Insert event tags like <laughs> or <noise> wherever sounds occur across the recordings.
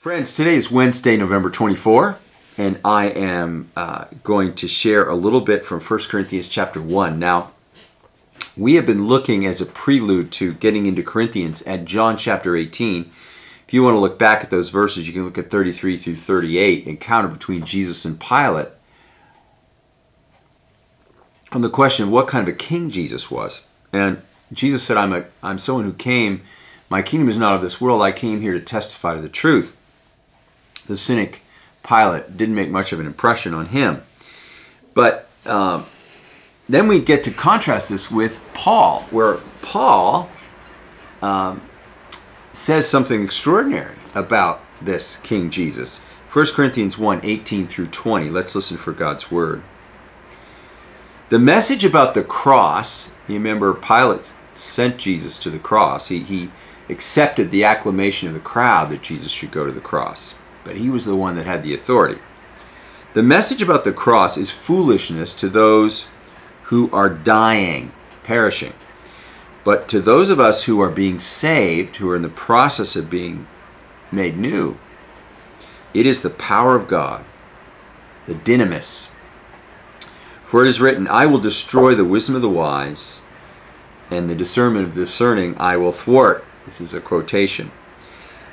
Friends, today is Wednesday, November 24, and I am uh, going to share a little bit from 1 Corinthians chapter 1. Now, we have been looking as a prelude to getting into Corinthians at John chapter 18. If you want to look back at those verses, you can look at 33 through 38, encounter between Jesus and Pilate, on the question of what kind of a king Jesus was. And Jesus said, I'm, a, I'm someone who came, my kingdom is not of this world, I came here to testify to the truth the cynic Pilate didn't make much of an impression on him. But um, then we get to contrast this with Paul, where Paul um, says something extraordinary about this King Jesus. 1 Corinthians 1 18 through 20. Let's listen for God's word. The message about the cross, you remember Pilate sent Jesus to the cross. He, he accepted the acclamation of the crowd that Jesus should go to the cross but he was the one that had the authority. The message about the cross is foolishness to those who are dying, perishing. But to those of us who are being saved, who are in the process of being made new, it is the power of God, the dynamis. For it is written, I will destroy the wisdom of the wise, and the discernment of discerning I will thwart. This is a quotation.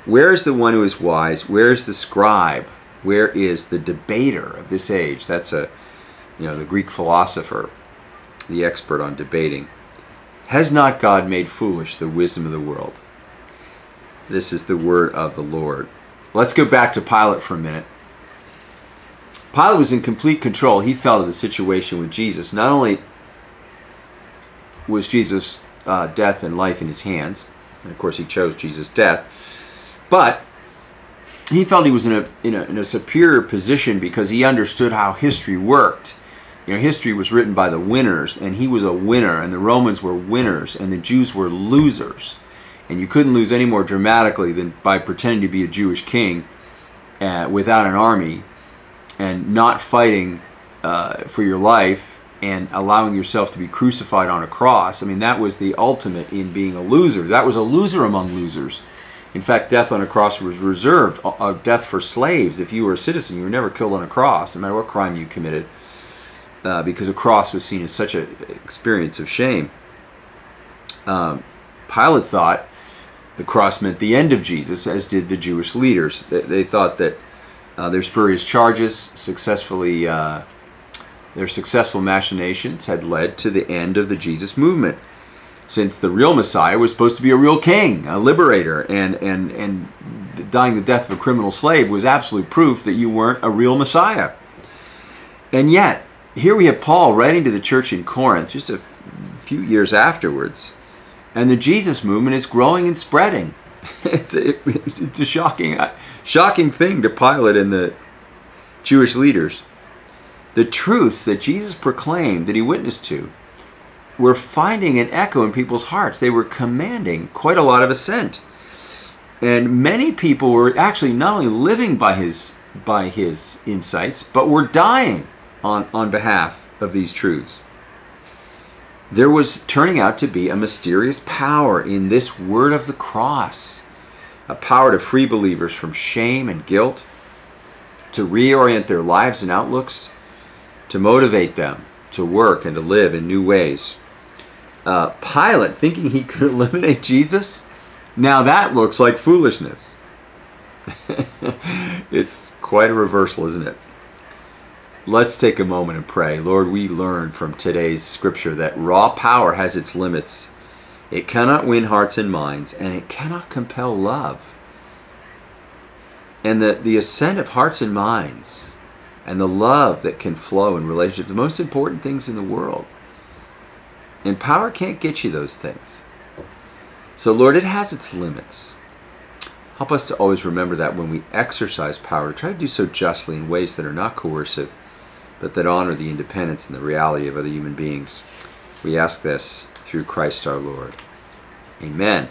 Where is the one who is wise? Where is the scribe? Where is the debater of this age? That's a, you know, the Greek philosopher, the expert on debating. Has not God made foolish the wisdom of the world? This is the word of the Lord. Let's go back to Pilate for a minute. Pilate was in complete control. He felt of the situation with Jesus. Not only was Jesus' uh, death and life in his hands, and of course he chose Jesus' death, but he felt he was in a, in a, in a superior position because he understood how history worked. You know, history was written by the winners, and he was a winner, and the Romans were winners, and the Jews were losers. And you couldn't lose any more dramatically than by pretending to be a Jewish king uh, without an army and not fighting uh, for your life and allowing yourself to be crucified on a cross. I mean, that was the ultimate in being a loser. That was a loser among losers. In fact, death on a cross was reserved, a uh, uh, death for slaves. If you were a citizen, you were never killed on a cross, no matter what crime you committed, uh, because a cross was seen as such an experience of shame. Um, Pilate thought the cross meant the end of Jesus, as did the Jewish leaders. They, they thought that uh, their spurious charges successfully, uh, their successful machinations had led to the end of the Jesus movement since the real Messiah was supposed to be a real king, a liberator, and and and dying the death of a criminal slave was absolute proof that you weren't a real Messiah. And yet, here we have Paul writing to the church in Corinth just a few years afterwards, and the Jesus movement is growing and spreading. <laughs> it's, a, it's a shocking, uh, shocking thing to Pilate and the Jewish leaders. The truths that Jesus proclaimed, that he witnessed to, were finding an echo in people's hearts. They were commanding quite a lot of assent. And many people were actually not only living by his by his insights, but were dying on, on behalf of these truths. There was turning out to be a mysterious power in this word of the cross, a power to free believers from shame and guilt, to reorient their lives and outlooks, to motivate them to work and to live in new ways uh, Pilate thinking he could <laughs> eliminate Jesus, now that looks like foolishness. <laughs> it's quite a reversal, isn't it? Let's take a moment and pray. Lord, we learn from today's scripture that raw power has its limits. It cannot win hearts and minds, and it cannot compel love. And the, the assent of hearts and minds and the love that can flow in relationship, the most important things in the world. And power can't get you those things. So, Lord, it has its limits. Help us to always remember that when we exercise power, try to do so justly in ways that are not coercive, but that honor the independence and the reality of other human beings. We ask this through Christ our Lord. Amen.